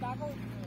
Tatakot.